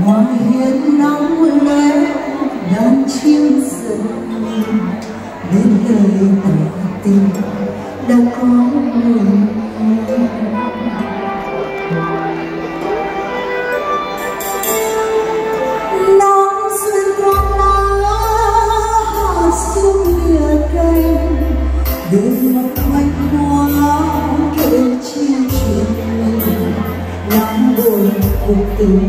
ngoài hiên nắng lẽ, đàn chim dần nhìn đến lời tỏ tình đã có người nắng xuyên qua lá, hạ xuống lìa cây. Đêm một quanh hoa, kể chia chuyện. Mình nắng buồn cuộc tình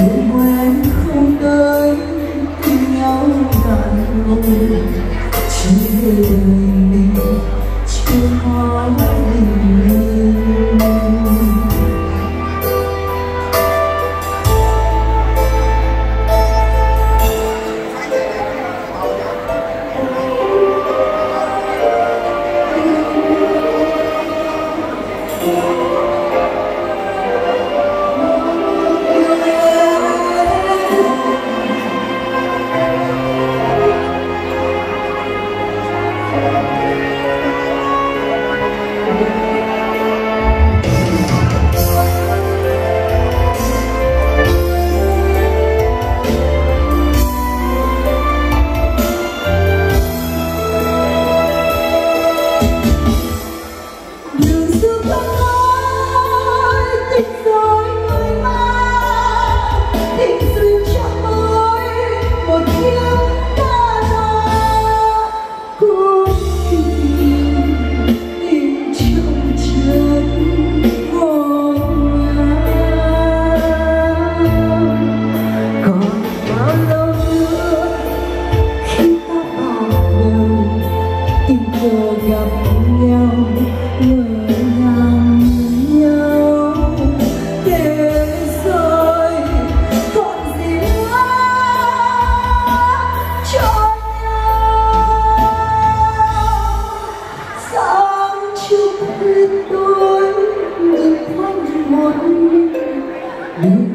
người quen không tới nhau tận cùng chỉ love.